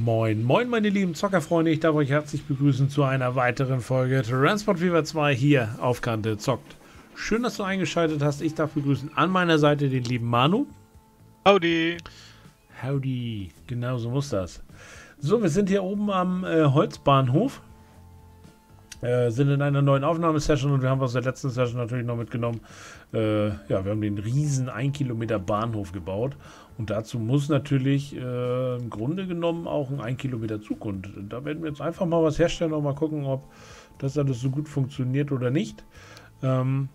Moin, moin meine lieben Zockerfreunde, ich darf euch herzlich begrüßen zu einer weiteren Folge Transport Fever 2 hier auf Kante zockt. Schön, dass du eingeschaltet hast. Ich darf begrüßen an meiner Seite den lieben Manu. Howdy. Howdy, genau so muss das. So, wir sind hier oben am äh, Holzbahnhof. Äh, sind in einer neuen Aufnahmesession und wir haben aus der letzten Session natürlich noch mitgenommen. Äh, ja, wir haben den riesen 1 Kilometer Bahnhof gebaut und dazu muss natürlich äh, im Grunde genommen auch ein 1 Kilometer Zug. Und da werden wir jetzt einfach mal was herstellen und mal gucken, ob das alles so gut funktioniert oder nicht. Ähm,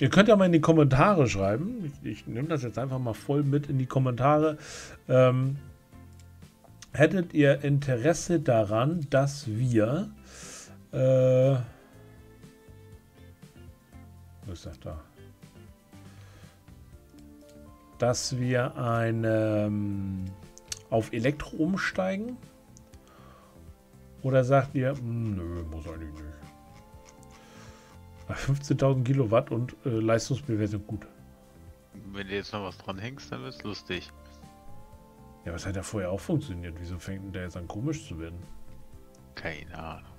ihr könnt ja mal in die Kommentare schreiben. Ich, ich nehme das jetzt einfach mal voll mit in die Kommentare. Ähm, hättet ihr Interesse daran, dass wir. Äh, was ist das da? dass wir ein, ähm, auf Elektro umsteigen? Oder sagt ihr, hm, nö, muss eigentlich nicht. 15.000 Kilowatt und äh, Leistungsbewertung gut. Wenn du jetzt noch was dran hängst, dann wird's lustig. Ja, was hat ja vorher auch funktioniert? Wieso fängt denn der jetzt an komisch zu werden? Keine Ahnung.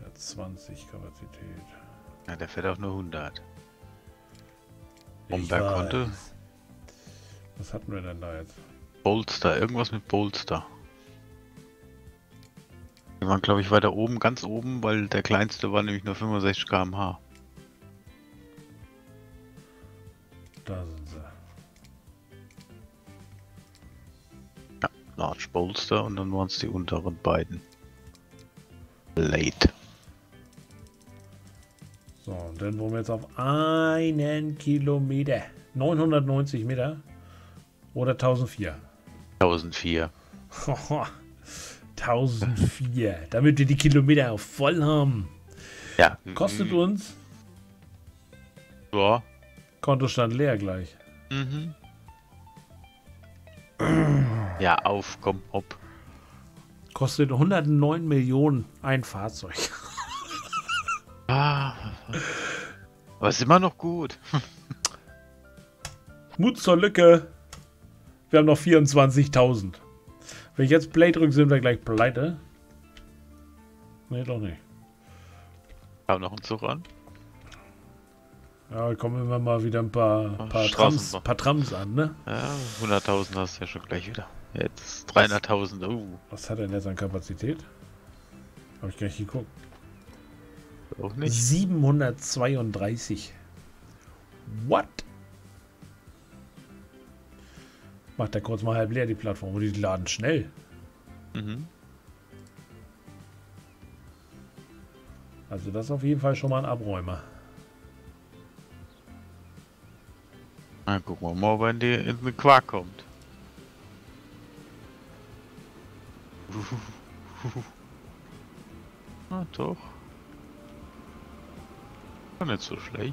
Der hat 20 Kapazität. Ja, der fährt auch nur 100. Ich Umberg konnte. Was hatten wir denn da jetzt? Bolster, irgendwas mit Bolster. Die waren, glaube ich, weiter oben, ganz oben, weil der kleinste war nämlich nur 65 km/h. Da sind sie. Large Bolster und dann waren es die unteren beiden. Late. So, und dann wollen wir jetzt auf einen Kilometer. 990 Meter. Oder 1004. 1004. 1004. Damit wir die Kilometer auch voll haben. Ja. Kostet mhm. uns Ja. Kontostand leer gleich. Mhm. Ja, auf, komm, hopp. Kostet 109 Millionen ein Fahrzeug. Ah, aber ist immer noch gut. Mut zur Lücke. Wir haben noch 24.000. Wenn ich jetzt Play drücke, sind wir gleich pleite. Nee, doch nicht. Kam noch ein Zug an. Ja, kommen immer mal wieder ein paar, paar, Trams, paar Trams an, ne? Ja, 100.000 hast du ja schon gleich wieder. Jetzt 300.000. Uh, Was hat er denn jetzt an Kapazität? Habe ich gar nicht geguckt. Auch nicht. 732. What? Macht er kurz mal halb leer die Plattform. Und die laden schnell. Mhm. Also das ist auf jeden Fall schon mal ein Abräumer. Dann gucken wir mal, wenn die in den Quark kommt. Na doch. War nicht so schlecht.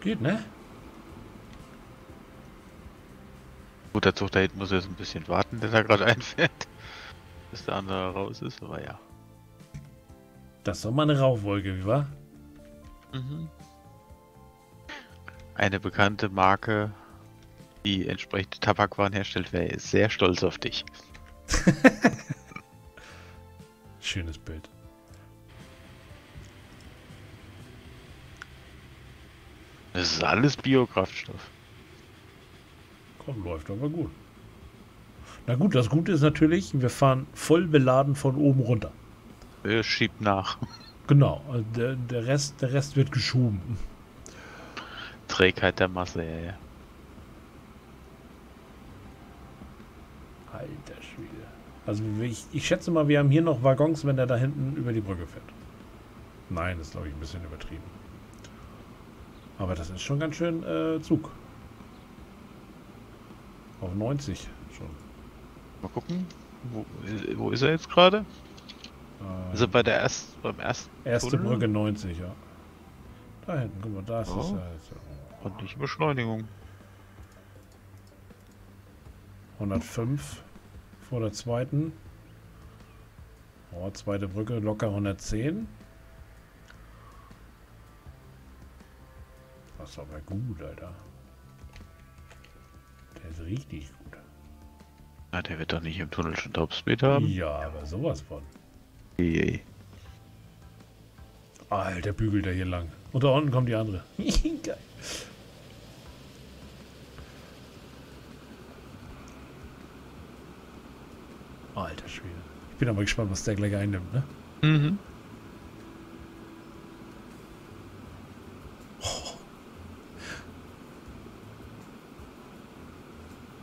Geht, ne? Gut, der Zug da hinten muss jetzt ein bisschen warten, der da gerade einfährt. Bis der andere raus ist, aber ja. Das ist doch mal eine Rauchwolke, wie war? Mhm. Eine bekannte Marke, die entsprechende Tabakwaren herstellt, wäre sehr stolz auf dich. Schönes Bild. Das ist alles Biokraftstoff. Komm, läuft aber gut. Na gut, das Gute ist natürlich, wir fahren voll beladen von oben runter. Er schiebt nach. Genau, also der, der, Rest, der Rest wird geschoben. Trägheit der Masse, ja, ja. Alter Schwede. Also ich, ich schätze mal, wir haben hier noch Waggons, wenn der da hinten über die Brücke fährt. Nein, das ist glaube ich ein bisschen übertrieben. Aber das ist schon ganz schön äh, Zug. Auf 90 schon. Mal gucken. Wo, wo ist er jetzt gerade? Äh, Ist er bei der erst, beim ersten erste Tunnel? Brücke 90, ja. Da hinten, guck mal, da ist es Oh. ja jetzt. oh. Ordentliche Beschleunigung. 105 vor der zweiten. Oh, zweite Brücke locker 110. Das ist aber gut, Alter. Der ist richtig gut. Na, der wird doch nicht im Tunnel schon Topspeed haben. Ja, aber sowas von. Ey. Alter, bügelt er hier lang. Und da unten kommt die andere. Geil. Alter Schwede. Ich bin aber gespannt, was der gleich einnimmt, ne? Mhm.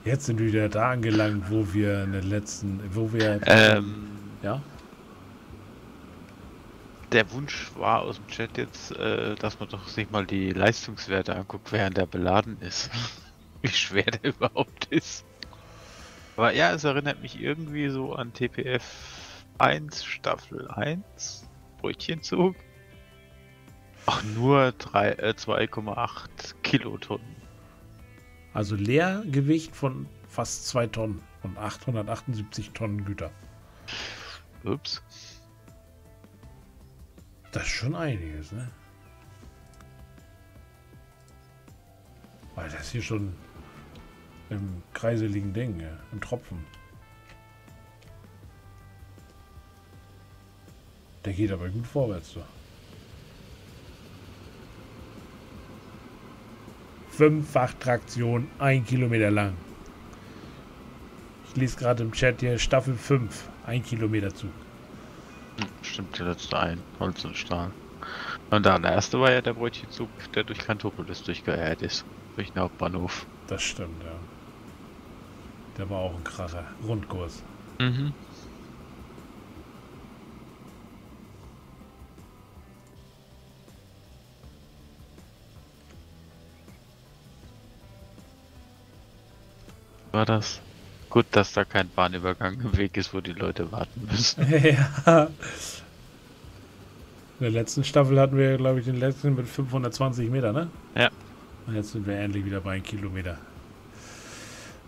Jetzt sind wir wieder da angelangt, wo wir in den letzten, wo wir, Ähm, ja, der Wunsch war aus dem Chat jetzt, äh, dass man doch sich mal die Leistungswerte anguckt, während der beladen ist. Wie schwer der überhaupt ist. Aber ja, es erinnert mich irgendwie so an TPF 1 Staffel 1 Brötchenzug. Ach, nur drei- äh, 2,8 Kilotonnen. Also Leergewicht von fast 2 Tonnen und 878 Tonnen Güter. Ups. Das ist schon einiges, ne? Weil das hier schon im kreiseligen Ding, ja, im Tropfen. Der geht aber gut vorwärts, so. Fünffach Traktion, ein Kilometer lang. Ich lese gerade im Chat hier Staffel 5, ein Kilometer Zug. Hm, Stimmt, der letzte ein. Holz und Stahl. Und dann der erste war ja der Brötchenzug, der durch Kantopolis durchgeeiert ist. Durch den Hauptbahnhof. Das stimmt, ja. Der war auch ein Kracher. Rundkurs. Mhm. War das? Gut, dass da kein Bahnübergang im Weg ist, wo die Leute warten müssen. ja. In der letzten Staffel hatten wir, glaube ich, den letzten mit 520 Meter, ne? Ja. Und jetzt sind wir endlich wieder bei einem Kilometer.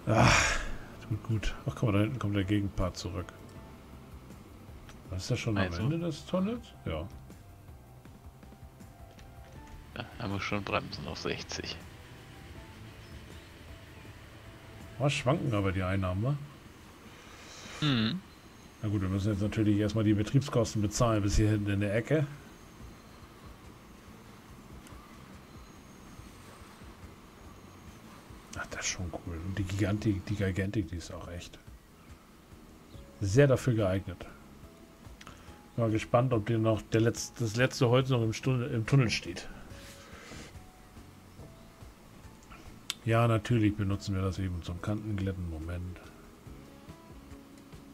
Ach, tut gut. Ach, guck mal, da hinten kommt der Gegenpart zurück. Ist das schon Also? am Ende des Tunnels? Ja. Ja, er muss schon bremsen auf 60. Was schwanken aber die Einnahmen, wa? Mhm. Na gut, wir müssen jetzt natürlich erstmal die Betriebskosten bezahlen bis hier hinten in der Ecke. Ach, das ist schon cool. Und die Gigantik, die Gigantik, die ist auch echt sehr dafür geeignet. Bin mal gespannt, ob dir noch der letzte, das letzte Holz noch im, Stunde, im Tunnel steht. Ja, natürlich benutzen wir das eben zum Kantenglätten. Moment.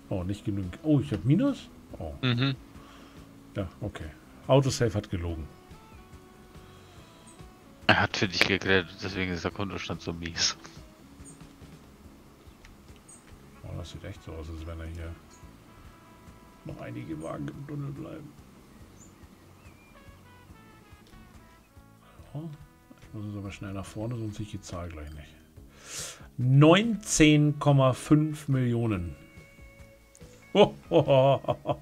Oh, nicht genügend. Oh, ich habe Minus? Oh, Mhm. ja, okay. Autosave hat gelogen. Er hat für dich geklärt, deswegen ist der Kontostand so mies. Oh, das sieht echt so aus, als wenn er hier noch einige Wagen im Tunnel bleiben. Ja, ich muss jetzt aber schnell nach vorne, sonst sehe ich die Zahl gleich nicht. 19,5 Millionen. Oh, oh, oh, oh,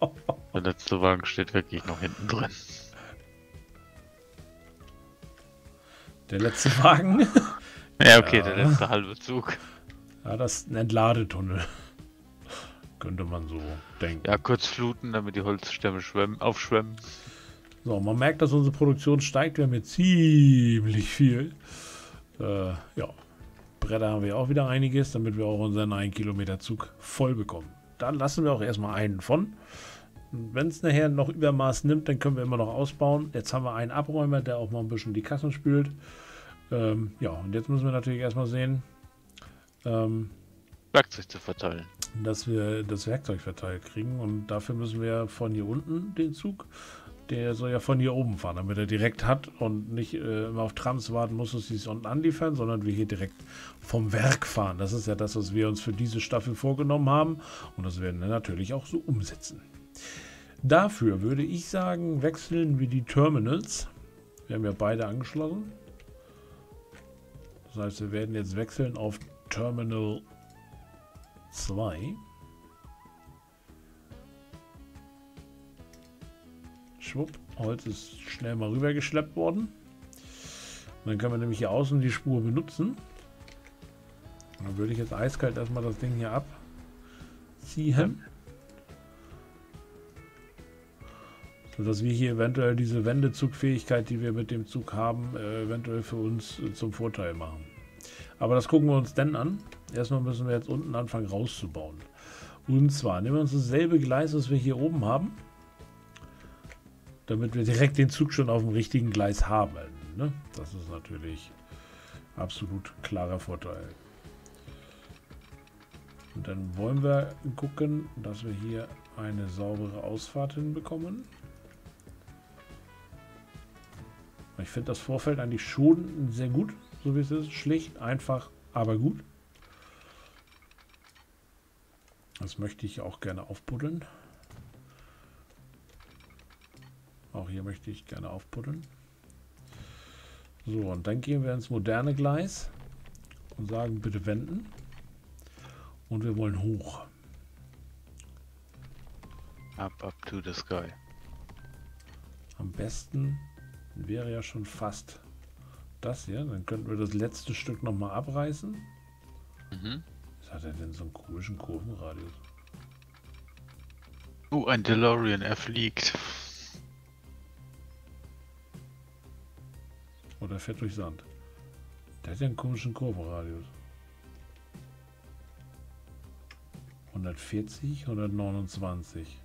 oh. Der letzte Wagen steht wirklich noch hinten drin. Der letzte Wagen. Ja, okay, der Ja. letzte halbe Zug. Ja, das ist ein Entladetunnel. Könnte man so denken. Ja, kurz fluten, damit die Holzstämme schwemmen, aufschwemmen. So, man merkt, dass unsere Produktion steigt. Wir haben jetzt ziemlich viel. Äh, ja, Bretter haben wir auch wieder einiges, damit wir auch unseren 1 Kilometer Zug voll bekommen. Dann lassen wir auch erstmal einen von. Wenn es nachher noch Übermaß nimmt, dann können wir immer noch ausbauen. Jetzt haben wir einen Abräumer, der auch mal ein bisschen die Kassen spült. Ähm, ja, und jetzt müssen wir natürlich erstmal sehen, ähm, Werkzeug zu verteilen. dass wir das Werkzeug verteilt kriegen. Und dafür müssen wir von hier unten den Zug, der soll ja von hier oben fahren, damit er direkt hat und nicht äh, immer auf Trams warten muss, dass sie es unten anliefern, sondern wir hier direkt vom Werk fahren. Das ist ja das, was wir uns für diese Staffel vorgenommen haben. Und das werden wir natürlich auch so umsetzen. Dafür würde ich sagen, wechseln wir die Terminals. Wir haben ja beide angeschlossen. Das heißt, wir werden jetzt wechseln auf Terminal 2. Schwupp, Holz ist schnell mal rübergeschleppt worden. Und dann können wir nämlich hier außen die Spur benutzen. Dann würde ich jetzt eiskalt erstmal das Ding hier abziehen. Sodass wir hier eventuell diese Wendezugfähigkeit, die wir mit dem Zug haben, äh, eventuell für uns äh, zum Vorteil machen. Aber das gucken wir uns dann an. Erstmal müssen wir jetzt unten anfangen rauszubauen. Und zwar nehmen wir uns dasselbe Gleis, was wir hier oben haben. Damit wir direkt den Zug schon auf dem richtigen Gleis haben. Ne? Das ist natürlich absolut klarer Vorteil. Und dann wollen wir gucken, dass wir hier eine saubere Ausfahrt hinbekommen. Ich finde das Vorfeld eigentlich schon sehr gut, so wie es ist. Schlicht, einfach, aber gut. Das möchte ich auch gerne aufbuddeln. Auch hier möchte ich gerne aufbuddeln. So, und dann gehen wir ins moderne Gleis und sagen bitte wenden. Und wir wollen hoch. Up, up to the sky. Am besten wäre ja schon fast das hier. Dann könnten wir das letzte Stück nochmal abreißen. Mhm. Was hat er denn so einen komischen Kurvenradius? Oh, ein DeLorean, er fliegt. Oder fährt durch Sand. Der hat ja einen komischen Kurvenradius. 140, 129,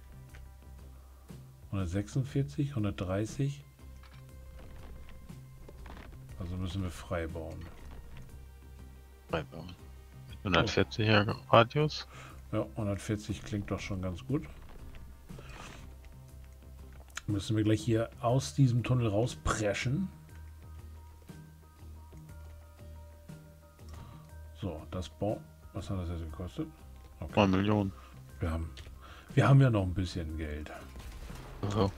146, 130. Also müssen wir frei bauen. Frei bauen. 140er Radius? Ja, 140 klingt doch schon ganz gut. Müssen wir gleich hier aus diesem Tunnel rauspreschen. So, das Bau. Was hat das jetzt gekostet? Okay. 9 Millionen. Wir haben, wir haben ja noch ein bisschen Geld. So.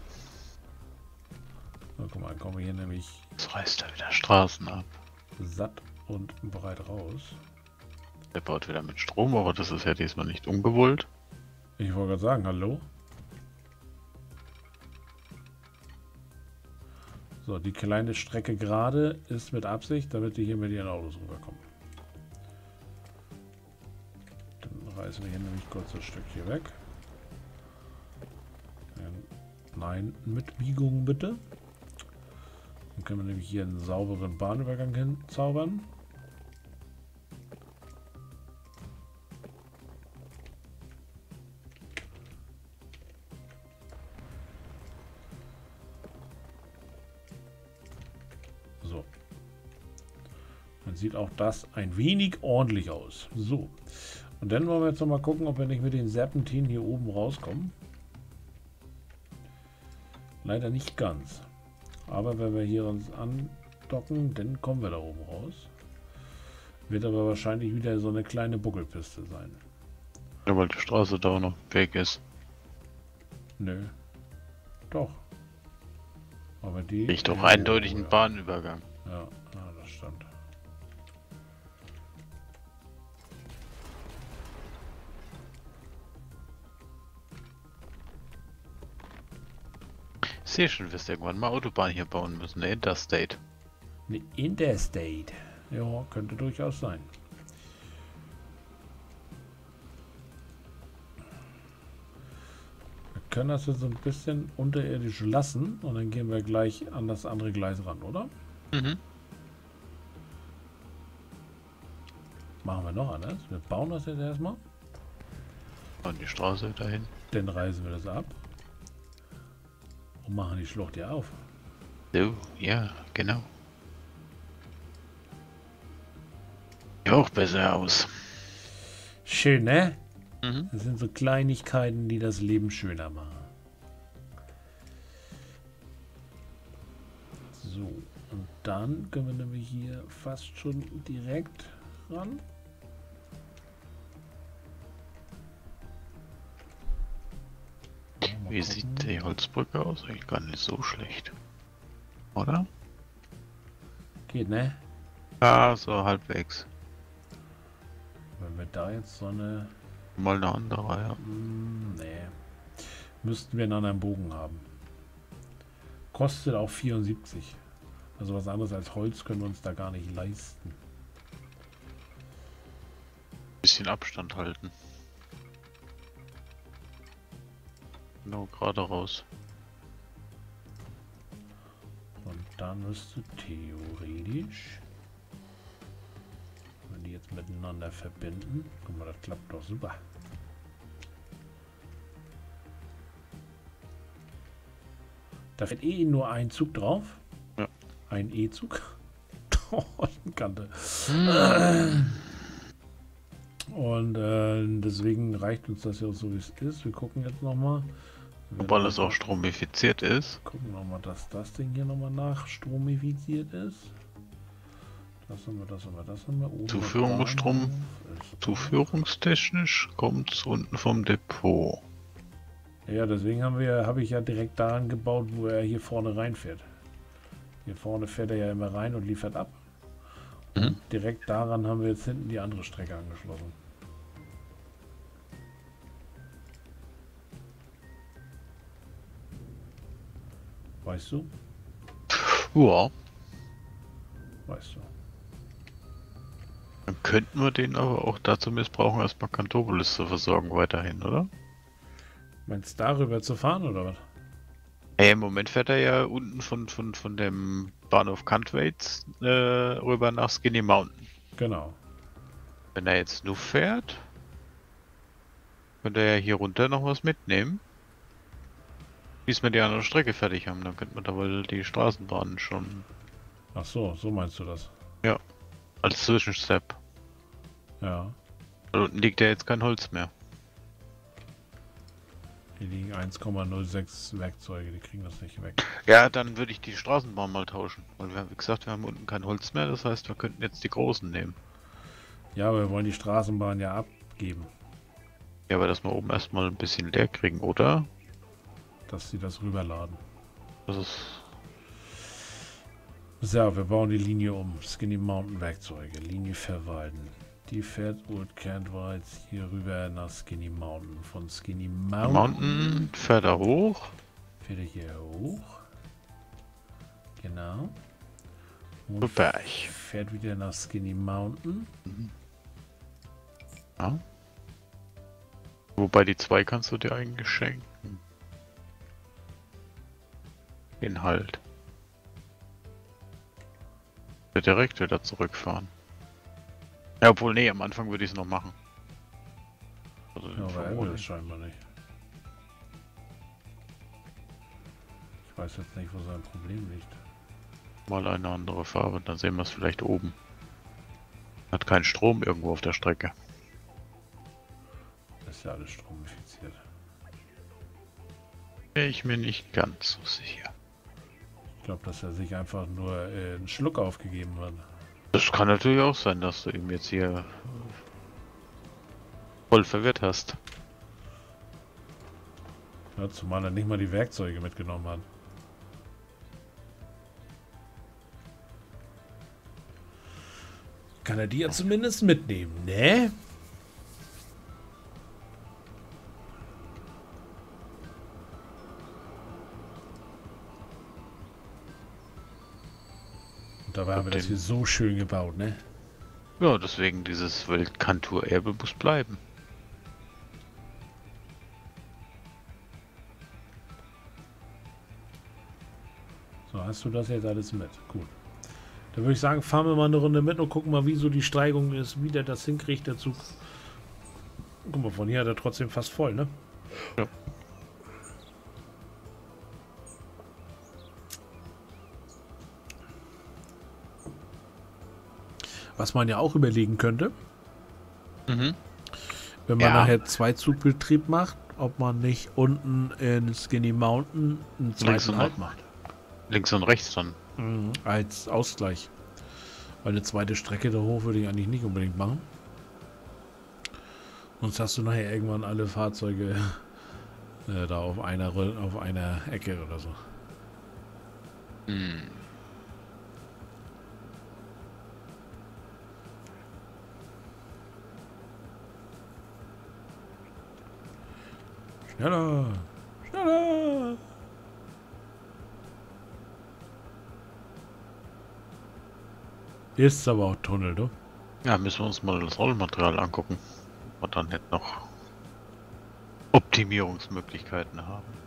So, guck mal, kommen wir hier nämlich. Jetzt reißt er wieder Straßen ab. Satt und breit raus. Der baut wieder mit Strom, aber das ist ja diesmal nicht ungewollt. Ich wollte gerade sagen, hallo? So, die kleine Strecke gerade ist mit Absicht, damit die hier mit ihren Autos rüberkommen. Reißen wir hier nämlich kurz das Stück hier weg. Nein, mit Biegung bitte. Dann können wir nämlich hier einen sauberen Bahnübergang hinzaubern. So. Dann sieht auch das ein wenig ordentlich aus. So. Und dann wollen wir jetzt noch mal gucken, ob wir nicht mit den Serpentinen hier oben rauskommen. Leider nicht ganz. Aber wenn wir hier uns andocken, dann kommen wir da oben raus. Wird aber wahrscheinlich wieder so eine kleine Buckelpiste sein. Ja, weil die Straße da auch noch weg ist. Nö. Doch. Aber die... Riecht doch eindeutig einen Bahnübergang. Ja, sehe schon, wirst irgendwann mal Autobahn hier bauen müssen, eine Interstate. Eine Interstate? Ja, könnte durchaus sein. Wir können das jetzt so ein bisschen unterirdisch lassen und dann gehen wir gleich an das andere Gleis ran, oder? Mhm. Machen wir noch anders. Wir bauen das jetzt erstmal. Und die Straße dahin. Dann reißen wir das ab. Und machen die Schlucht ja auf. So, ja, genau. Sieht auch besser aus. Schön, ne? Mhm. Das sind so Kleinigkeiten, die das Leben schöner machen. So, und dann können wir nämlich hier fast schon direkt ran. Wie sieht die Holzbrücke aus? Eigentlich gar nicht so schlecht. Oder? Geht, ne? Ja, so halbwegs. Wenn wir da jetzt so eine... Mal eine andere, ja. Hm, nee. Müssten wir einen anderen Bogen haben. Kostet auch 74. Also was anderes als Holz können wir uns da gar nicht leisten. Bisschen Abstand halten. Genau, gerade raus. Und dann müsste theoretisch, wenn die jetzt miteinander verbinden, guck mal, das klappt doch super. Da fährt eh nur ein Zug drauf. Ja. Ein E-Zug. Kante. Und äh, deswegen reicht uns das ja auch so, wie es ist. Wir gucken jetzt nochmal. Ob alles auch stromifiziert ist. Gucken wir mal, dass das Ding hier nochmal nachstromifiziert ist. Das haben wir, das haben wir, das haben wir. Oben Zuführung mit Strom. Ist- Zuführungstechnisch kommt es unten vom Depot. Ja, deswegen haben wir, habe ich ja direkt daran gebaut, wo er hier vorne reinfährt. Hier vorne fährt er ja immer rein und liefert ab. Mhm. Direkt daran haben wir jetzt hinten die andere Strecke angeschlossen. Weißt du? Ja, Weißt du. dann könnten wir den aber auch dazu missbrauchen, erstmal Kantopolis zu versorgen weiterhin, oder? Meinst du darüber zu fahren oder was? Ey, im Moment fährt er ja unten von, von, von dem Bahnhof Kantwaits äh, rüber nach Skinny Mountain. Genau. Wenn er jetzt nur fährt, könnte er ja hier runter noch was mitnehmen. Bis wir die andere Strecke fertig haben, dann könnte man da wohl die Straßenbahn schon Ach so, so meinst du das. als Zwischenstep. Ja. Da unten liegt ja jetzt kein Holz mehr. Hier liegen 1,06 Werkzeuge, die kriegen das nicht weg. Ja, dann würde ich die Straßenbahn mal tauschen. Weil wir haben, wie gesagt, wir haben unten kein Holz mehr, das heißt, wir könnten jetzt die großen nehmen. Ja, aber wir wollen die Straßenbahn ja abgeben, Ja, aber dass wir oben erstmal ein bisschen leer kriegen, oder? Dass sie das rüberladen. Das ist. So, wir bauen die Linie um. Skinny Mountain Werkzeuge. Linie verwalten. Die fährt Old Cantwrights hier rüber nach Skinny Mountain. Von Skinny Mountain, Mountain fährt er hoch. fährt er hier hoch. Genau. Und fährt wieder nach Skinny Mountain. Ja. Wobei die zwei kannst du dir eigentlich schenken. Inhalt. Der direkt wieder zurückfahren. Ja, obwohl, nee, am Anfang würde ich es noch machen. Also Ja, aber er will ich. scheinbar nicht. Ich weiß jetzt nicht, wo sein Problem liegt. Mal eine andere Farbe, dann sehen wir es vielleicht oben. Hat keinen Strom irgendwo auf der Strecke. Das ist ja alles stromifiziert. Ich mir nicht ganz so sicher. Ich glaube, dass er sich einfach nur äh, einen Schluck aufgegeben hat. Das kann natürlich auch sein, dass du ihn jetzt hier voll verwirrt hast. Ja, zumal er nicht mal die Werkzeuge mitgenommen hat. Kann er die ja zumindest mitnehmen, ne? Dabei haben wir das hier so schön gebaut, ne? Ja, deswegen dieses Weltkanturerbe muss bleiben. So, hast du das jetzt alles mit? Gut. Dann würde ich sagen, fahren wir mal eine Runde mit und gucken mal, wie so die Steigung ist, wie der das hinkriegt, der Zug. Guck mal, von hier hat er trotzdem fast voll, ne? Ja. Was man ja auch überlegen könnte, Mhm. wenn man Ja. nachher zwei Zugbetrieb macht, ob man nicht unten in Skinny Mountain einen zweiten Halt macht. Links und rechts dann. Mhm. Als Ausgleich. Weil eine zweite Strecke da hoch würde ich eigentlich nicht unbedingt machen. Sonst hast du nachher irgendwann alle Fahrzeuge äh, da auf einer, auf einer Ecke oder so. Hm. Schneller! Schneller! Ist aber auch Tunnel, du. Ja, müssen wir uns mal das Rollmaterial angucken. Ob wir dann nicht noch Optimierungsmöglichkeiten haben.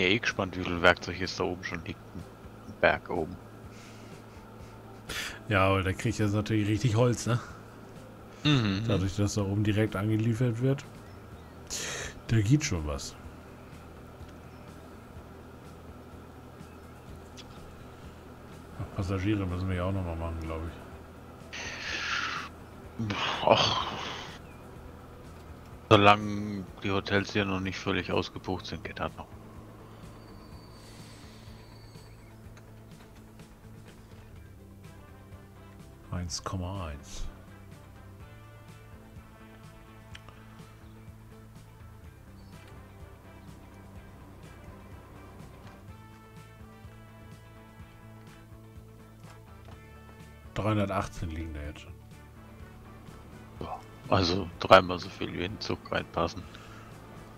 Ja eh gespannt, wie viel Werkzeug jetzt da oben schon liegt. Berg oben. Ja, aber da kriegt jetzt natürlich richtig Holz, ne? Mhm. Dadurch, dass da oben direkt angeliefert wird. Da geht schon was. Ach, Passagiere müssen wir ja auch nochmal machen, glaube ich. Ach. Solange die Hotels hier noch nicht völlig ausgebucht sind, geht das noch. Eins Komma eins. Dreihundertachtzehn liegen da jetzt schon. Also dreimal so viel wie in den Zug reinpassen.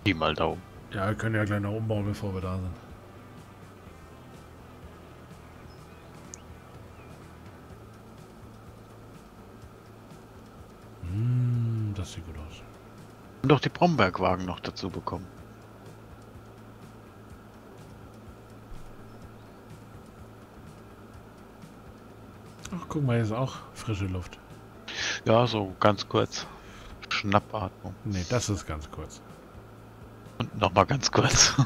Die mal Daumen. Ja, wir können ja gleich noch umbauen, bevor wir da sind. Und doch die Brombergwagen noch dazu bekommen. Ach, guck mal, hier ist auch frische Luft. Ja, so ganz kurz. Schnappatmung. Nee, das ist ganz kurz. Und nochmal ganz kurz.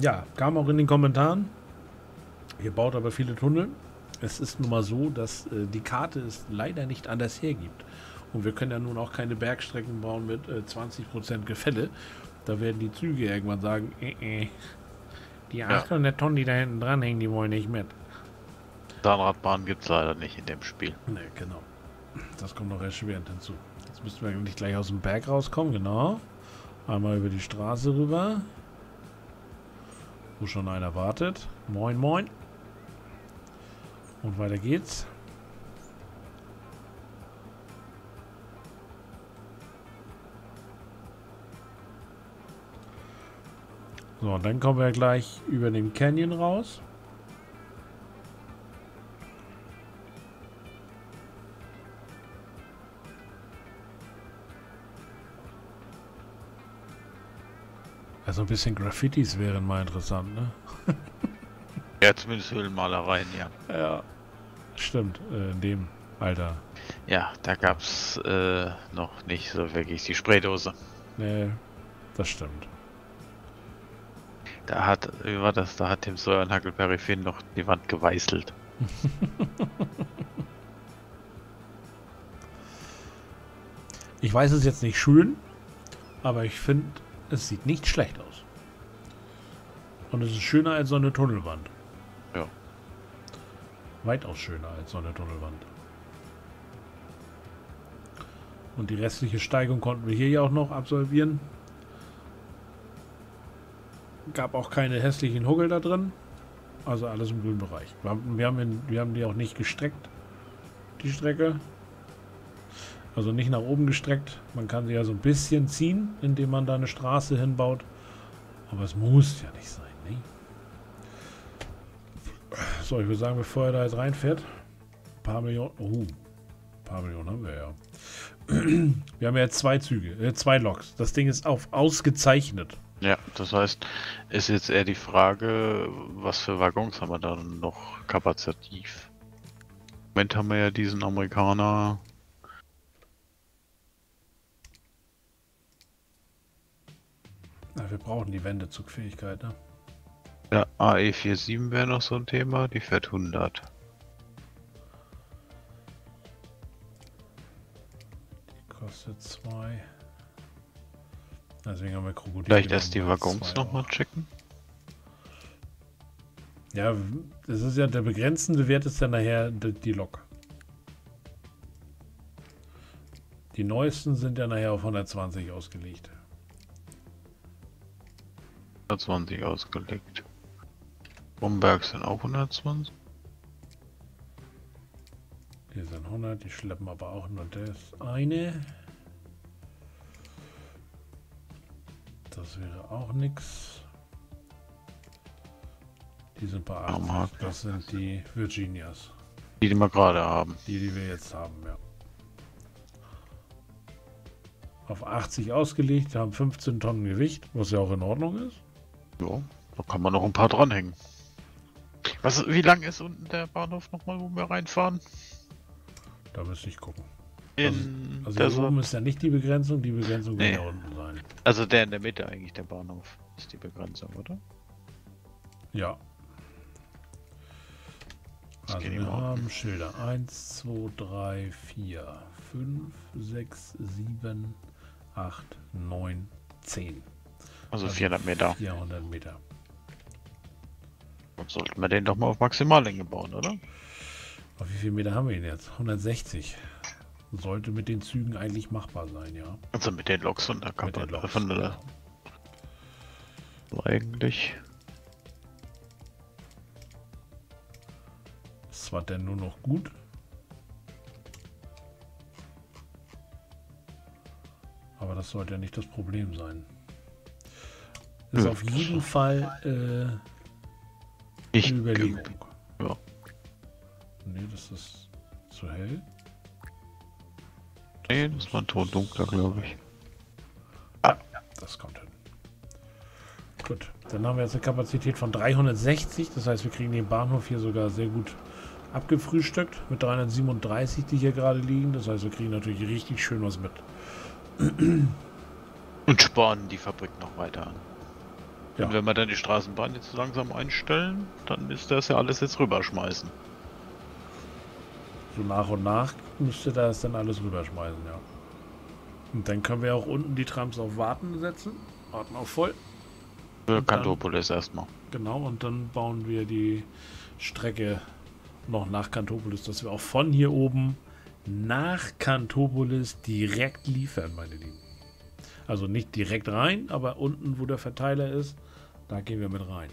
Ja, kam auch in den Kommentaren. Ihr baut aber viele Tunnel. Es ist nun mal so, dass äh, die Karte es leider nicht anders hergibt. Und wir können ja nun auch keine Bergstrecken bauen mit äh, 20% Gefälle. Da werden die Züge irgendwann sagen, äh, äh, die 800 Tonnen, die da hinten dran hängen, die wollen nicht mit. Zahnradbahn gibt es leider nicht in dem Spiel. Ne, genau. Das kommt noch erschwerend hinzu. Jetzt müssten wir nicht gleich aus dem Berg rauskommen, genau. Einmal über die Straße rüber. Wo schon einer wartet. Moin, moin. Und weiter geht's. So, und dann kommen wir gleich über den Canyon raus. Also ein bisschen Graffitis wären mal interessant, ne? Ja, zumindest Höhlenmalereien, ja. Ja. Stimmt, äh, in dem Alter. Ja, da gab's äh, noch nicht so wirklich die Spraydose. Nee, das stimmt. Da hat, wie war das? Da hat Sawyer und Huckleberry Finn noch die Wand geweißelt. Ich weiß es jetzt nicht schön, aber ich finde, es sieht nicht schlecht aus. Und es ist schöner als so eine Tunnelwand. Weitaus schöner als so eine Tunnelwand. Und die restliche Steigung konnten wir hier ja auch noch absolvieren. Gab auch keine hässlichen Huggel da drin. Also alles im grünen Bereich. Wir haben, wir haben, wir haben die auch nicht gestreckt, die Strecke. Also nicht nach oben gestreckt. Man kann sie ja so ein bisschen ziehen, indem man da eine Straße hinbaut. Aber es muss ja nicht sein, ne? So, ich würde sagen, bevor er da jetzt reinfährt, ein paar Millionen. Oh, ein paar Millionen haben wir ja. Wir haben ja jetzt zwei Züge, äh, zwei Loks. Das Ding ist auf ausgezeichnet. Ja, das heißt, ist jetzt eher die Frage, was für Waggons haben wir da noch kapazitiv? Im Moment haben wir ja diesen Amerikaner. Na, wir brauchen die Wendezugfähigkeit, ne? Der AE47 wäre noch so ein Thema, die fährt 100. Die kostet zwei. Deswegen haben wir Krokodil. Vielleicht erst die Waggons nochmal checken. Ja, das ist ja der begrenzende Wert ist ja nachher die, die Lok. Die neuesten sind ja nachher auf 120 ausgelegt. 120 ausgelegt. Bromberg sind auch 120. Hier sind 100, die schleppen aber auch nur das eine. Das wäre auch nichts. Die sind bei 80. Das sind die Virginias. Die, die wir gerade haben. Die, die wir jetzt haben, ja. Auf 80 ausgelegt, haben 15 Tonnen Gewicht, was ja auch in Ordnung ist. Ja, da kann man noch ein paar dranhängen. Was, wie lang ist unten der Bahnhof nochmal, wo wir reinfahren? Da müsste ich gucken. In also also hier oben ist ja nicht die Begrenzung, die Begrenzung nee. wird da unten sein. Also der in der Mitte eigentlich, der Bahnhof, ist die Begrenzung, oder? Ja. Das also wir haben Schilder 1, 2, 3, 4, 5, 6, 7, 8, 9, 10. Also 400 Meter. 400 Meter. Dann sollten wir den doch mal auf Maximallänge bauen, oder? Auf wie viel Meter haben wir ihn jetzt? 160. Sollte mit den Zügen eigentlich machbar sein, ja. Also mit den Loks und der Kappe von der... Eigentlich. Das war denn nur noch gut. Aber das sollte ja nicht das Problem sein. Ist ja, auf jeden Fall äh, eine Überlegung. Ja. Nee, das ist zu hell. Nee, das war toddunkler, glaube ich. Ah, das kommt hin. Gut, dann haben wir jetzt eine Kapazität von 360. Das heißt, wir kriegen den Bahnhof hier sogar sehr gut abgefrühstückt mit 337, die hier gerade liegen. Das heißt, wir kriegen natürlich richtig schön was mit. Und sparen die Fabrik noch weiter an. Ja. Und wenn wir dann die Straßenbahn jetzt langsam einstellen, dann ist das ja alles jetzt rüberschmeißen. So nach und nach müsste das dann alles rüberschmeißen, ja. Und dann können wir auch unten die Trams auf Warten setzen. Warten auf voll. Für Kantopolis erstmal. Genau, und dann bauen wir die Strecke noch nach Kantopolis, dass wir auch von hier oben nach Kantopolis direkt liefern, meine Lieben. Also nicht direkt rein, aber unten, wo der Verteiler ist, da gehen wir mit rein.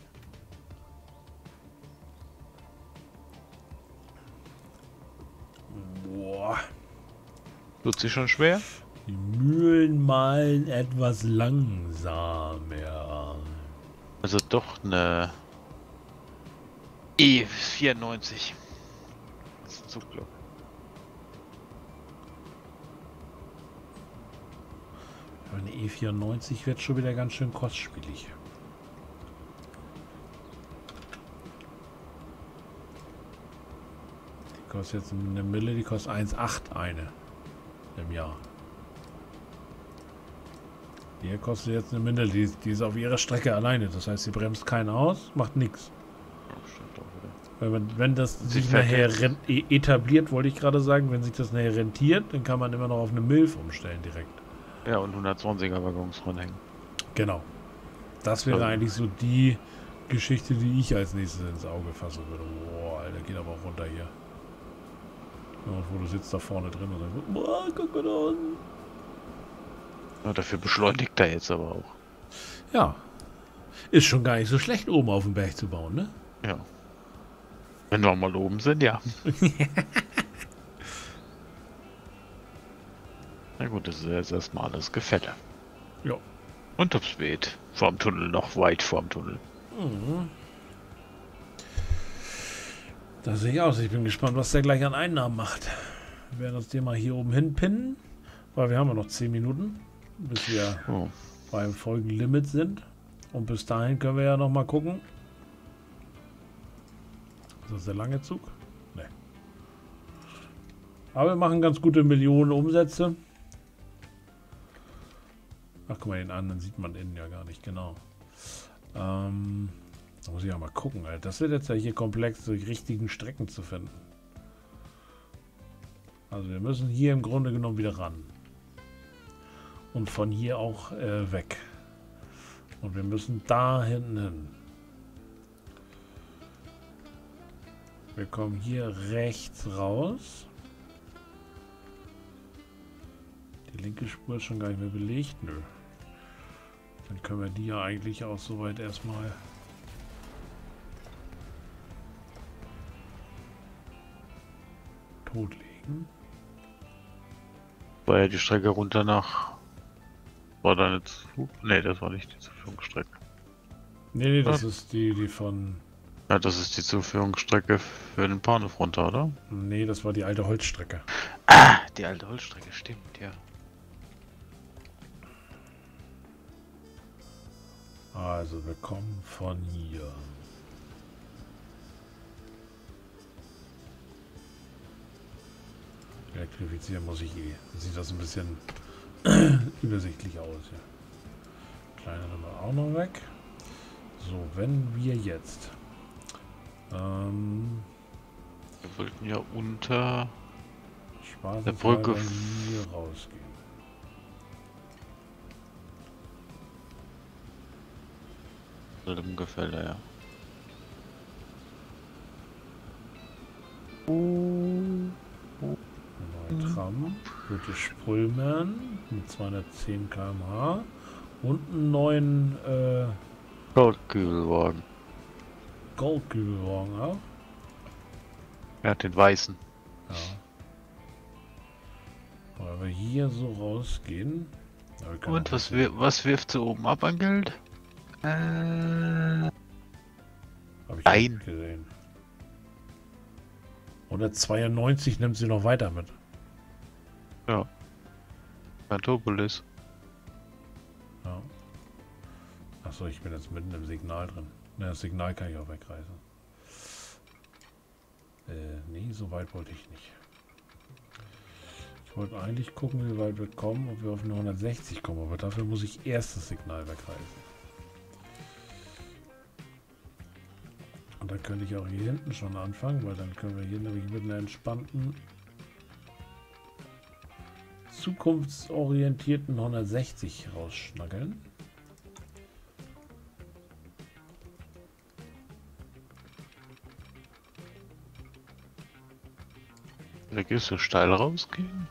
Boah. Wird sich schon schwer? Die Mühlen malen etwas langsamer. Also doch eine E94. Das ist ein Zuglok. Eine E94 wird schon wieder ganz schön kostspielig. Kostet jetzt eine Mille, die kostet 1,8 eine im Jahr. Die kostet jetzt eine Mille, die, die ist auf ihrer Strecke alleine. Das heißt, sie bremst keinen aus, macht nichts. Wenn, wenn das sich nachher e, etabliert, wollte ich gerade sagen, wenn sich das nachher rentiert, dann kann man immer noch auf eine Milf umstellen direkt. Ja, und 120er Waggons ranhängen. Genau. Das wäre also. eigentlich so die Geschichte, die ich als nächstes ins Auge fassen würde. Boah, Alter, geht aber auch runter hier. Wo du sitzt da vorne drin und sagst, boah, guck mal da unten. Ja, dafür beschleunigt er jetzt aber auch. Ja. Ist schon gar nicht so schlecht, oben auf dem Berg zu bauen, ne? Ja. Wenn wir mal oben sind, ja. Na gut, das ist jetzt erstmal alles Gefälle. Ja. Und es weht. Vorm Tunnel, noch weit vorm Tunnel. Mhm. Das sehe ich aus. Ich bin gespannt, was der gleich an Einnahmen macht. Wir werden den mal hier oben hinpinnen, weil wir haben ja noch 10 Minuten, bis wir oh. beim Folgenlimit sind. Und bis dahin können wir ja noch mal gucken, ist das der lange Zug? Nee. Aber wir machen ganz gute Millionen Umsätze. Ach, guck mal, den anderen sieht man innen ja gar nicht, genau. Ähm, da muss ich auch mal gucken, Alter. Das wird jetzt ja hier komplex, die richtigen Strecken zu finden. Also wir müssen hier im Grunde genommen wieder ran. Und von hier auch äh, weg. Und wir müssen da hinten hin. Wir kommen hier rechts raus. Die linke Spur ist schon gar nicht mehr belegt. Nö. Dann können wir die ja eigentlich auch soweit erstmal totlegen. War ja die Strecke runter nach. War da eine Zug? Ne, das war nicht die Zuführungsstrecke. Nee, nee, das ist die, die von. Ja, das ist die Zuführungsstrecke für den Bahnhof runter, oder? Nee, das war die alte Holzstrecke. Ah, die alte Holzstrecke, stimmt, ja. Also, wir kommen von hier. Elektrifizieren muss ich eh. Sieht das ein bisschen übersichtlich aus. Ja. Kleine Nummer auch noch weg. So, wenn wir jetzt... Ähm, Wir wollten ja unter Spaß Brücke hier rausgehen. dem Gefälle, ja. Neue Tram, British Pullman mit 210 km/h und einen neuen äh, Goldkühlwagen. Goldkühlwagen auch. Ja, den weißen. Ja. Weil wir hier so rausgehen. ja, Und was, ein wir, was wirft sie oben ab an Geld? Äh, Hab ich Nein. nicht gesehen. 192 nimmt sie noch weiter mit. Metropolis. Ja. Achso, ich bin jetzt mitten im Signal drin. Ne, das Signal kann ich auch wegreißen. Äh, nee, so weit wollte ich nicht. Ich wollte eigentlich gucken, wie weit wir kommen, ob wir auf eine 160 kommen, aber dafür muss ich erst das Signal wegreißen. Und dann könnte ich auch hier hinten schon anfangen, weil dann können wir hier nämlich mit einer entspannten, zukunftsorientierten 160 rausschnackeln. Da gehst du steil rausgehen?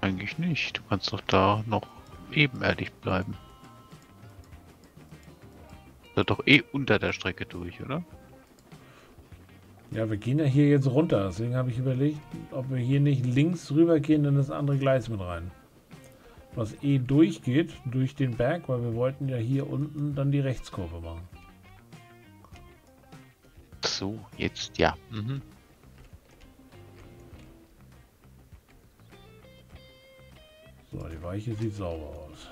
Eigentlich nicht. Du kannst doch da noch ebenerdig bleiben. Da doch eh unter der Strecke durch, oder? Ja, wir gehen ja hier jetzt runter. Deswegen habe ich überlegt, ob wir hier nicht links rüber gehen in das andere Gleis mit rein. Was eh durchgeht, durch den Berg, weil wir wollten ja hier unten dann die Rechtskurve machen. So, jetzt ja. Mhm. So, die Weiche sieht sauber aus.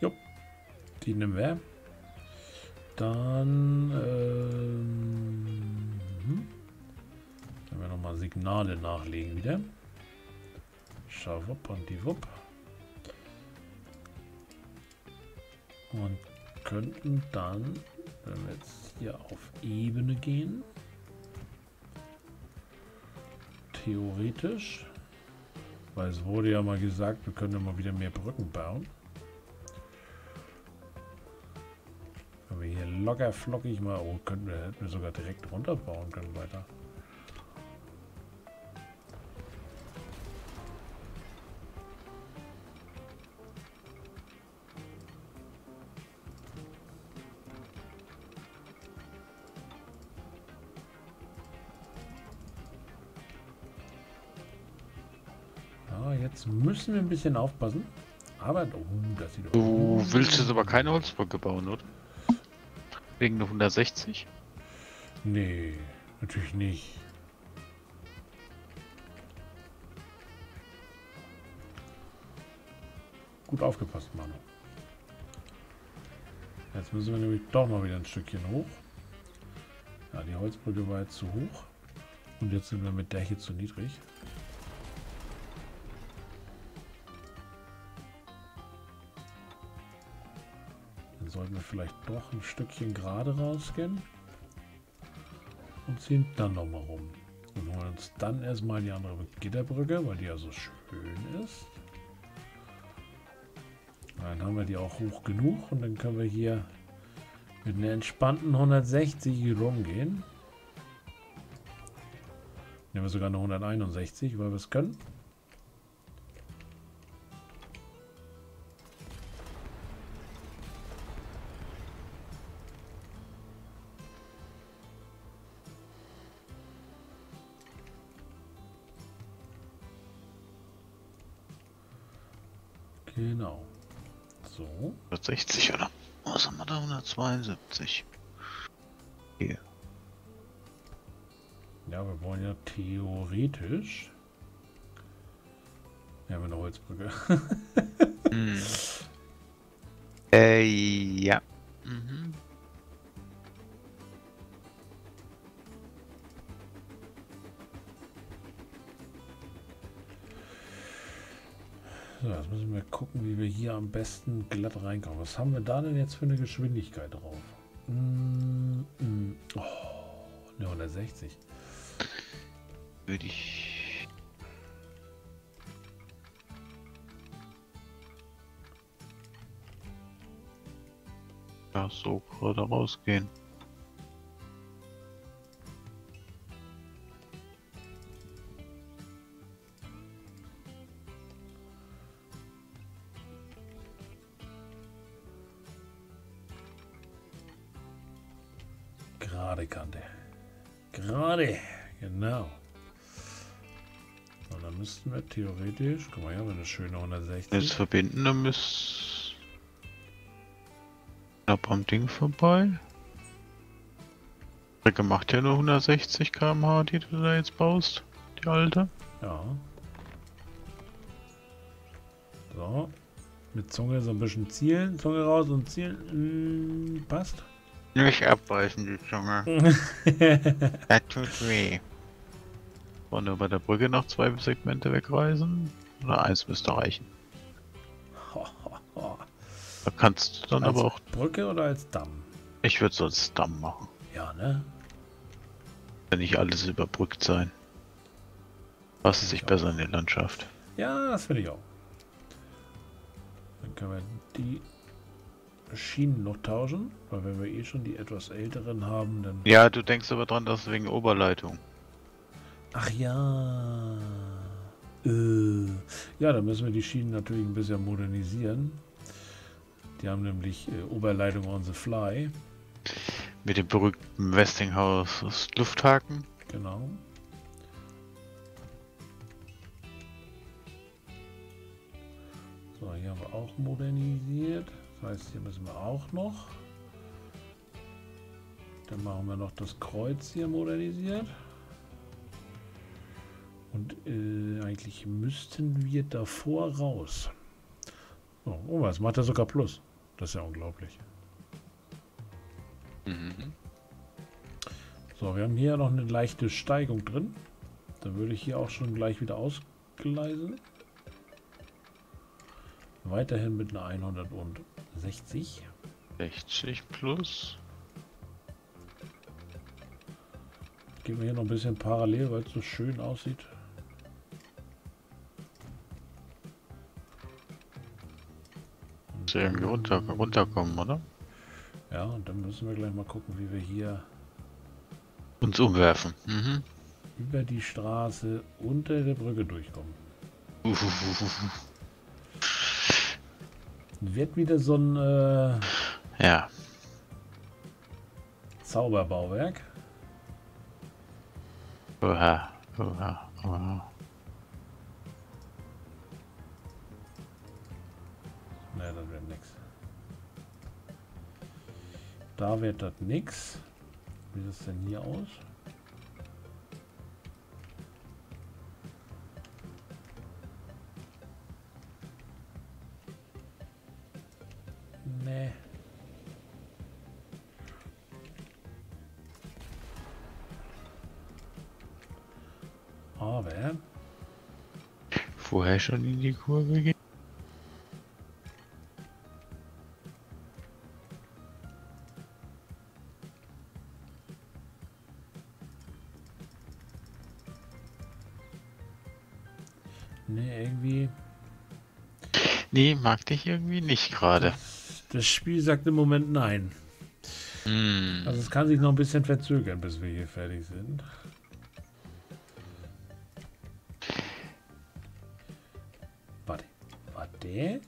Jupp, die nehmen wir. Dann, ähm, hm. Können wir nochmal Signale nachlegen wieder. Schawupp und die Wupp. Und könnten dann, wenn wir jetzt hier auf Ebene gehen, theoretisch, weil es wurde ja mal gesagt, wir können immer wieder mehr Brücken bauen. Können wir hier locker flockig mal, oh, könnten wir, hätten wir sogar direkt runterbauen können weiter. Jetzt müssen wir ein bisschen aufpassen. Aber, oh, das sieht Du willst jetzt aber keine Holzbrücke bauen, oder? Wegen der 160? Nee, natürlich nicht. Gut aufgepasst, Manu. Jetzt müssen wir nämlich doch mal wieder ein Stückchen hoch. Ja, die Holzbrücke war jetzt zu hoch. Und jetzt sind wir mit der hier zu niedrig. Sollten wir vielleicht doch ein Stückchen gerade rausgehen. Und ziehen dann nochmal rum. Und holen uns dann erstmal die andere Gitterbrücke, weil die ja so schön ist. Dann haben wir die auch hoch genug und dann können wir hier mit einer entspannten 160 rumgehen. Nehmen wir sogar eine 161, weil wir es können. 160 oder? Was haben wir da? 172. Hier. Ja, wir wollen ja theoretisch. Ja, mit einer Holzbrücke. Hm. Äh, ja. Mhm. So, jetzt müssen wir gucken, wie wir hier am besten glatt reinkommen. Was haben wir da denn jetzt für eine Geschwindigkeit drauf? Mm, mm. Oh, eine 160. Würde ich. Ja, so gerade rausgehen. Theoretisch, guck mal, wir eine schöne 160. Jetzt verbinden, dann müsst. Knapp am Ding vorbei. Strecke macht ja nur 160 km/h, die du da jetzt baust. Die alte. Ja. So. Mit Zunge so ein bisschen zielen. Zunge raus und zielen. Mm, passt. Nicht abbeißen, die Zunge. Das tut weh. Wollen wir bei der Brücke noch zwei Segmente wegreißen? Oder eins müsste reichen. Da kannst du dann als aber auch. Brücke oder als Damm? Ich würde sonst Damm machen. Ja, ne? Wenn nicht alles überbrückt sein. Passt sich besser in die Landschaft. Ja, das finde ich auch. Dann können wir die Schienen noch tauschen, weil wenn wir eh schon die etwas älteren haben, dann... Ja, du denkst aber dran, dass wegen Oberleitung. Ach ja. Äh. Ja, dann müssen wir die Schienen natürlich ein bisschen modernisieren. Die haben nämlich äh, Oberleitung on the fly. Mit dem berühmten Westinghouse Lufthaken. Genau. So, hier haben wir auch modernisiert. Das heißt, hier müssen wir auch noch. Dann machen wir noch das Kreuz hier modernisiert. Und äh, eigentlich müssten wir davor raus. So, oh, was macht er sogar Plus? Das ist ja unglaublich. Mhm. So, wir haben hier noch eine leichte Steigung drin. Dann würde ich hier auch schon gleich wieder ausgleisen. Weiterhin mit einer 160. 60 plus. Gehen wir hier noch ein bisschen parallel, weil es so schön aussieht. Muss ja irgendwie runter, runterkommen, oder? Ja, und dann müssen wir gleich mal gucken, wie wir hier Uns umwerfen. Mhm. über die Straße unter der Brücke durchkommen. Wird wieder so ein äh, Ja. Zauberbauwerk. Oha. Oha. Oha. Da wird das nix. Wie sieht es denn hier aus? Nee. Aber Vorher schon in die Kurve gehen. Mag dich irgendwie nicht gerade. Das Spiel sagt im Moment nein. Hm. Also es kann sich noch ein bisschen verzögern, bis wir hier fertig sind. Warte. Warte.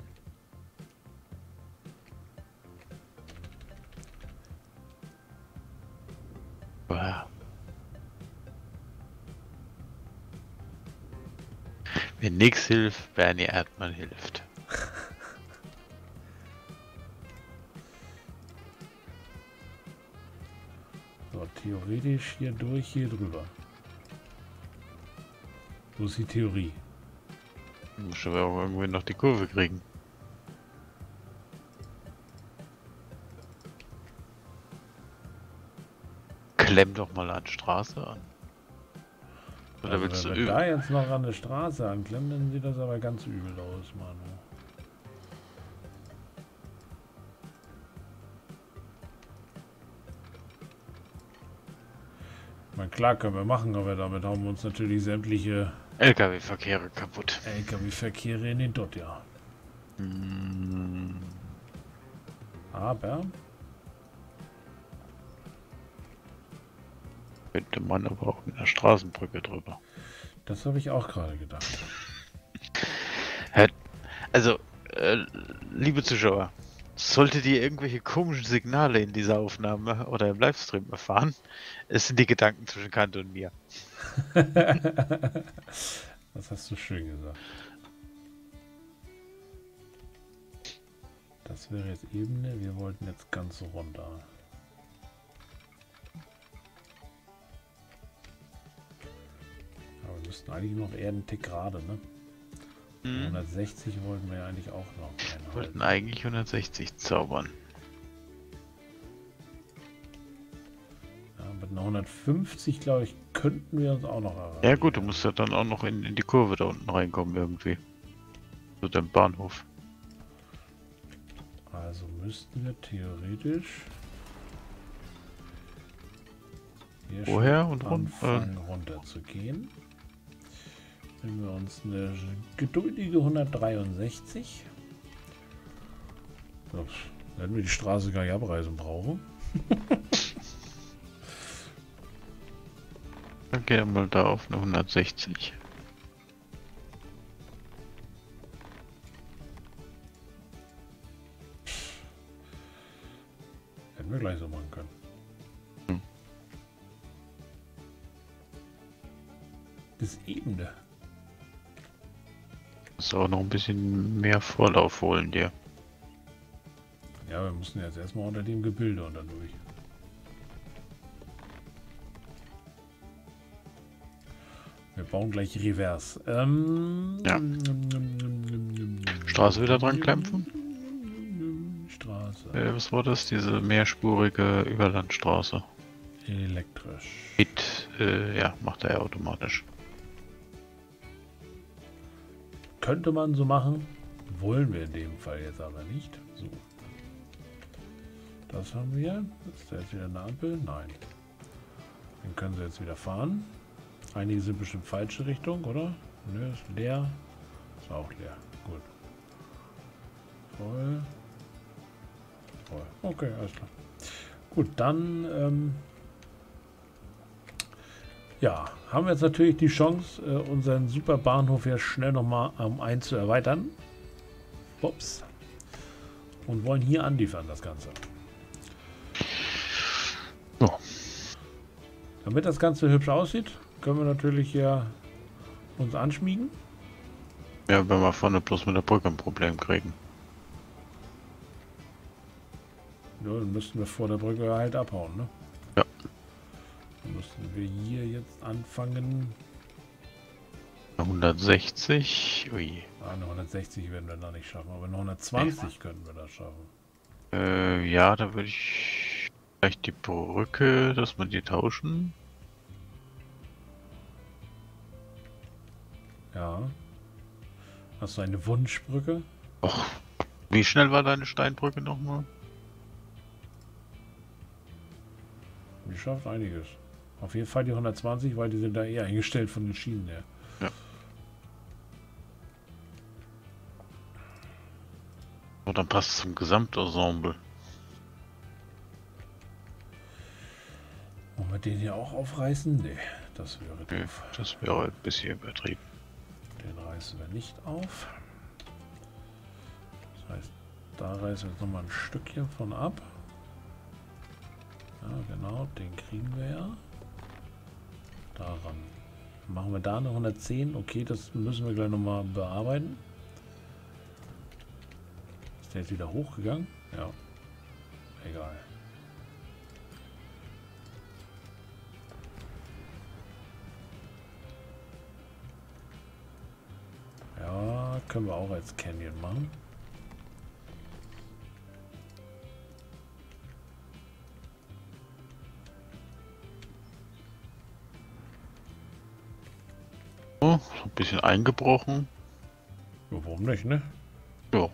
Oha. Wenn nix hilft, Bernie Erdmann hilft. Theoretisch hier durch, hier drüber. Wo ist die Theorie? Muss aber auch irgendwie noch die Kurve kriegen. Klemm doch mal an Straße an. Oder Also, willst du wenn wir üben? da jetzt noch an der Straße anklemmen, dann sieht das aber ganz übel aus, Manu. Klar können wir machen, aber damit haben wir uns natürlich sämtliche LKW-Verkehre kaputt. LKW-Verkehre in den Dott, ja. Hm, Aber könnte man aber auch mit einer Straßenbrücke drüber. das habe ich auch gerade gedacht. Also, äh, liebe Zuschauer, solltet ihr irgendwelche komischen Signale in dieser Aufnahme oder im Livestream erfahren, es sind die Gedanken zwischen Kant und mir. das hast du schön gesagt. Das wäre jetzt Ebene. Wir wollten jetzt ganz runter. Aber wir müssten eigentlich noch eher einen Tick gerade, ne? Hm. 160 wollten wir ja eigentlich auch noch Wir wollten eigentlich 160 zaubern. Ja, mit einer 150, glaube ich, könnten wir uns auch noch erreichen. Ja gut, du musst ja dann auch noch in, in die Kurve da unten reinkommen irgendwie. Zu dem Bahnhof. Also müssten wir theoretisch hier Woher und run- anfangen runter zu gehen. Nehmen wir uns eine geduldige 163. So, werden wir die Straße gar nicht abreißen brauchen. Dann gehen wir mal da auf eine 160. bisschen mehr Vorlauf holen dir. Ja, wir mussten jetzt erstmal unter dem Gebilde und dann durch. Wir bauen gleich Revers. Ähm, Ja. Straße wieder dran klemmen? Straße. Äh, was war das? Diese mehrspurige Überlandstraße. Elektrisch. Mit, äh, ja, macht er ja automatisch. Könnte man so machen. Wollen wir in dem Fall jetzt aber nicht. So. Das haben wir. Ist da jetzt wieder eine Ampel? Nein. Den können sie jetzt wieder fahren. Einige sind bestimmt falsche Richtung, oder? Nö, ist leer. Ist auch leer. Gut. Voll. Voll. Okay, alles klar. Gut, dann ähm, ja, haben wir jetzt natürlich die Chance, äh, unseren super Bahnhof ja schnell nochmal um eins zu erweitern. Ups. Und wollen hier anliefern, das Ganze. Ja. Damit das Ganze hübsch aussieht, können wir natürlich hier uns anschmiegen. Ja, wenn wir vorne bloß mit der Brücke ein Problem kriegen. Ja, dann müssten wir vor der Brücke halt abhauen, ne? Ja. Müssten wir hier jetzt anfangen. 160. Ui. Ah, eine 160 werden wir da nicht schaffen, aber eine 120 könnten wir das schaffen. Äh, ja, da würde ich vielleicht die Brücke, dass wir die tauschen. Ja. Hast du eine Wunschbrücke? Och, wie schnell war deine Steinbrücke nochmal? Die schafft einiges. Auf jeden Fall die 120, weil die sind da eher eingestellt von den Schienen her. Oh, dann passt es zum Gesamtensemble. Wollen wir den hier auch aufreißen? Nee, das wäre Nee, doof. das wäre ein bisschen übertrieben. Den reißen wir nicht auf. Das heißt, da reißen wir jetzt nochmal ein Stückchen von ab. Ja, genau, den kriegen wir ja daran. Machen wir da eine 110. Okay, das müssen wir gleich nochmal bearbeiten. Ist der jetzt wieder hochgegangen? Ja. Egal. Ja, können wir auch als Canyon machen. So ein bisschen eingebrochen. Ja, warum nicht, ne? Ja.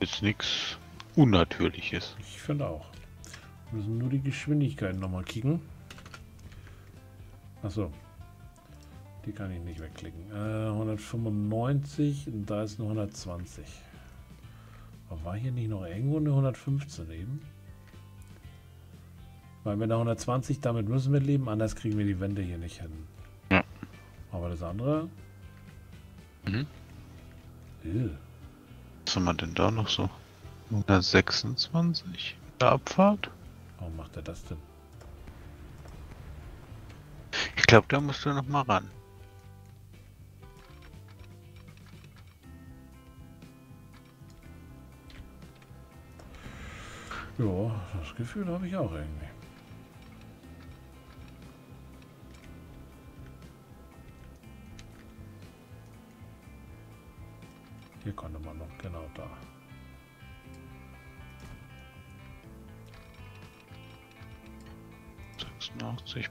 Ist nichts Unnatürliches. Ich finde auch. Wir müssen nur die Geschwindigkeit nochmal kicken. Achso. Die kann ich nicht wegklicken. Äh, 195 und da ist eine 120. Aber war hier nicht noch irgendwo eine 115 eben? Weil mit einer 120, damit müssen wir leben, anders kriegen wir die Wände hier nicht hin. Aber das andere. Mhm. Ew. Was haben wir denn da noch so? 126 der Abfahrt? Warum macht er das denn? Ich glaube, da musst du noch mal ran. Ja, das Gefühl habe ich auch irgendwie. Hier konnte man noch, genau da.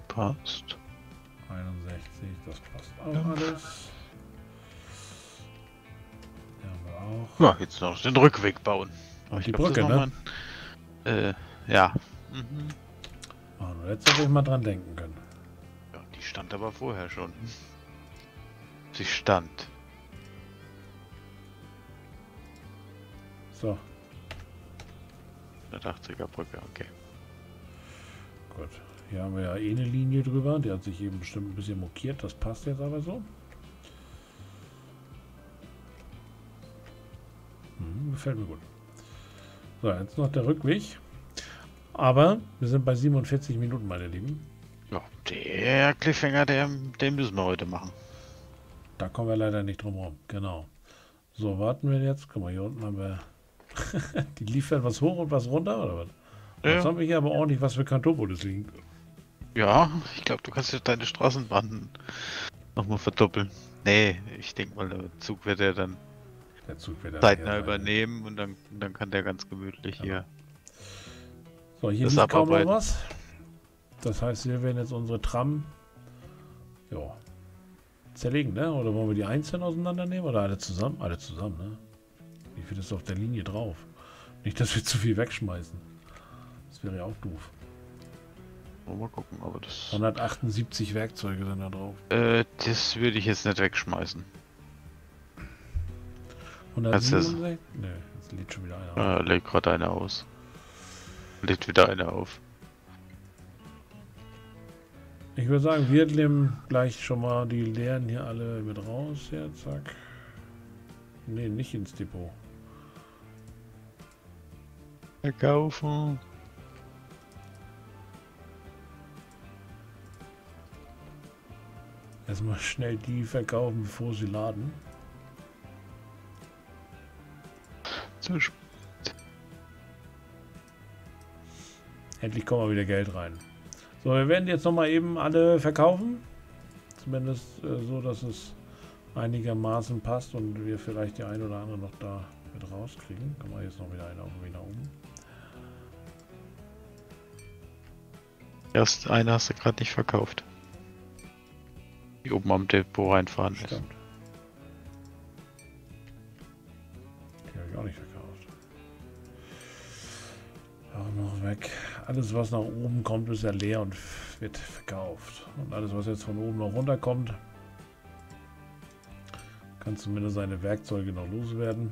Passt. 61, das passt auch Ja. alles. Auch. Ja, jetzt noch den Rückweg bauen. Und die glaub, Brücke, ne? ein- Äh, ja. Mhm. Nur jetzt hätte ich mal dran denken können. ja. Die stand aber vorher schon. Sie stand. So, 180er Brücke, okay. gut. Hier haben wir ja eh eine Linie drüber. Die hat sich eben bestimmt ein bisschen mokiert. Das passt jetzt aber so. Hm, gefällt mir gut. So, jetzt noch der Rückweg. Aber wir sind bei 47 Minuten, meine Lieben. Ja, der Cliffhanger, der, den müssen wir heute machen. Da kommen wir leider nicht drum rum. Genau. So, warten wir jetzt. Guck mal, hier unten haben wir. die liefern was hoch und was runter, oder was? Jetzt Ja, haben wir hier aber ordentlich was für Kantopolis liegen. ja ich glaube, du kannst jetzt deine Straßenbahn nochmal verdoppeln. Nee, ich denke mal, der Zug wird er dann Der Zug wird ja zeitnah sein. übernehmen und dann, dann kann der ganz gemütlich Ja. hier. So, hier das liegt kaum noch abarbeiten. was. Das heißt, wir werden jetzt unsere Tram ja, zerlegen, ne? Oder wollen wir die einzeln auseinandernehmen oder alle zusammen? Alle zusammen, ne? Wie viel ist auf der Linie drauf? Nicht, dass wir zu viel wegschmeißen. Das wäre ja auch doof. Mal gucken, aber das. 178 Werkzeuge sind da drauf. Äh, das würde ich jetzt nicht wegschmeißen. Das ist- 167? Ne, jetzt lädt schon wieder einer. Äh, leg gerade eine aus. Legt wieder eine auf. Ich würde sagen, wir nehmen gleich schon mal die leeren hier alle mit raus. Ja, zack. Ne, nicht ins Depot. Verkaufen. Erstmal schnell die verkaufen, bevor sie laden. Zu sp- Endlich kommt mal wieder Geld rein. So, wir werden jetzt nochmal eben alle verkaufen. Zumindest äh, so, dass es einigermaßen passt und wir vielleicht die ein oder andere noch da mit rauskriegen. Kann man jetzt noch wieder eine auf nach oben. Erst eine hast du gerade nicht verkauft. Die oben am Depot reinfahren ist. Stimmt. Die habe ich auch nicht verkauft. Auch noch weg. Alles, was nach oben kommt, ist ja leer und wird verkauft. Und alles, was jetzt von oben noch runter kommt, kann zumindest seine Werkzeuge noch loswerden.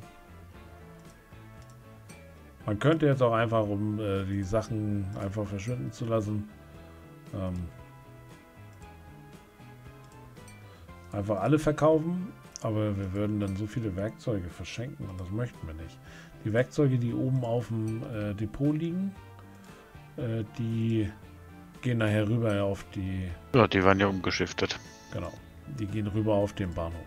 Man könnte jetzt auch einfach, um äh, die Sachen einfach verschwinden zu lassen, ähm, einfach alle verkaufen, aber wir würden dann so viele Werkzeuge verschenken und das möchten wir nicht. Die Werkzeuge, die oben auf dem äh, Depot liegen, äh, die gehen nachher rüber auf die, Ja, die waren ja umgeschiftet. genau, die gehen rüber auf den Bahnhof.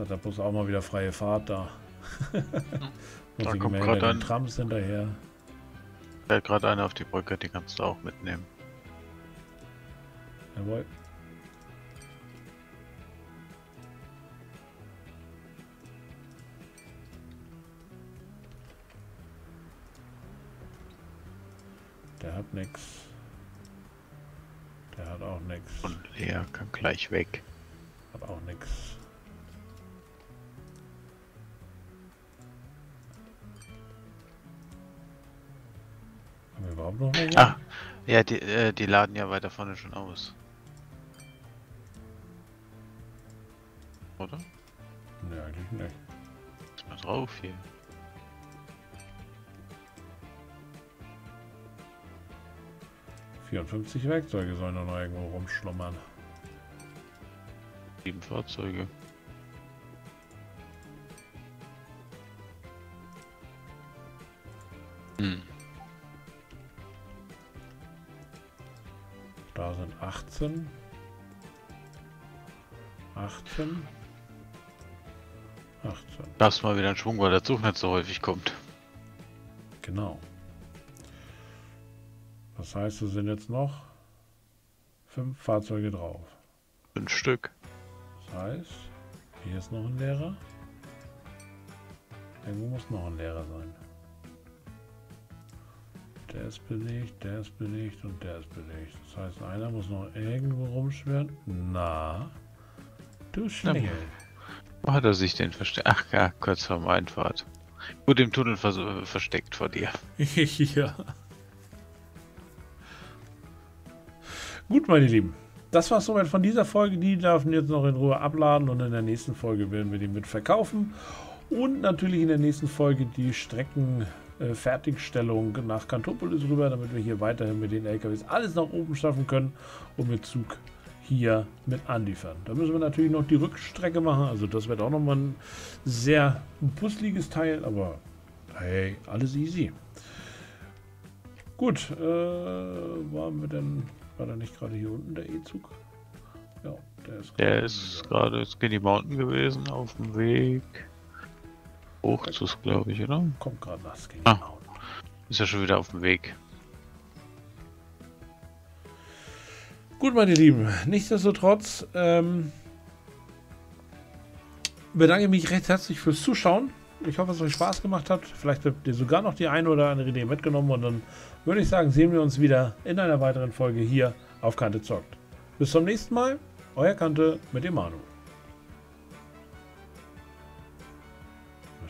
Hat der Bus auch mal wieder freie Fahrt da. da kommt gerade ein Trams hinterher. Hat gerade einer auf die Brücke, die kannst du auch mitnehmen. Jawohl. Der hat nix. Der hat auch nix. Und er kann gleich weg. Hat auch nix. Noch? Ah, ja, die, äh, die laden ja weiter vorne schon aus. Oder? Ne, eigentlich nicht. Ist mal drauf hier. Vierundfünfzig Werkzeuge sollen noch irgendwo rumschlummern. Sieben Fahrzeuge. 17, 18, 18. Das mal wieder ein Schwung, weil der Zug nicht so häufig kommt. Genau. Das heißt, es sind jetzt noch fünf Fahrzeuge drauf. Fünf Stück. Das heißt, hier ist noch ein Lehrer. Irgendwo muss noch ein Lehrer sein. Ist belegt, der ist belegt und der ist belegt. Das heißt, einer muss noch irgendwo rumschwirren. Na, du Schlingel. Wo hat er sich denn versteckt? Ach ja, kurz vor der Einfahrt. Gut im Tunnel vers versteckt vor dir. ja. Gut, meine Lieben. Das war es soweit von dieser Folge. Die dürfen jetzt noch in Ruhe abladen und in der nächsten Folge werden wir die mit verkaufen. Und natürlich in der nächsten Folge die Streckenfertigstellung äh, nach Kantopolis rüber, damit wir hier weiterhin mit den LKWs alles nach oben schaffen können und mit Zug hier mit anliefern. Da müssen wir natürlich noch die Rückstrecke machen. Also das wird auch nochmal ein sehr puzzliges Teil, aber hey, alles easy. Gut, äh, waren wir denn, war da nicht gerade hier unten der E-Zug? Ja, der ist gerade. Der ist gerade Skinny Mountain gewesen, auf dem Weg hoch zu, glaube ich, oder? Kommt gerade nach Skinny ah. Ist ja schon wieder auf dem Weg. Gut, meine Lieben, nichtsdestotrotz ähm, bedanke ich mich recht herzlich fürs Zuschauen. Ich hoffe, es euch Spaß gemacht hat. Vielleicht habt ihr sogar noch die eine oder andere Idee mitgenommen und dann würde ich sagen, sehen wir uns wieder in einer weiteren Folge hier auf Kante zockt. Bis zum nächsten Mal, euer Kante mit dem Manu.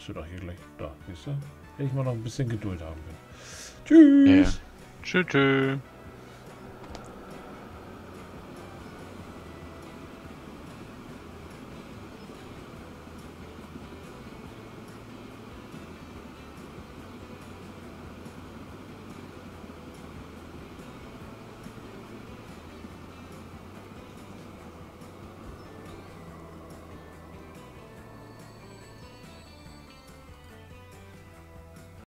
Müsste doch hier gleich. Da, siehst du? Hätte ich mal noch ein bisschen Geduld haben können. Tschüss. Ja. Tschüss. tschüss.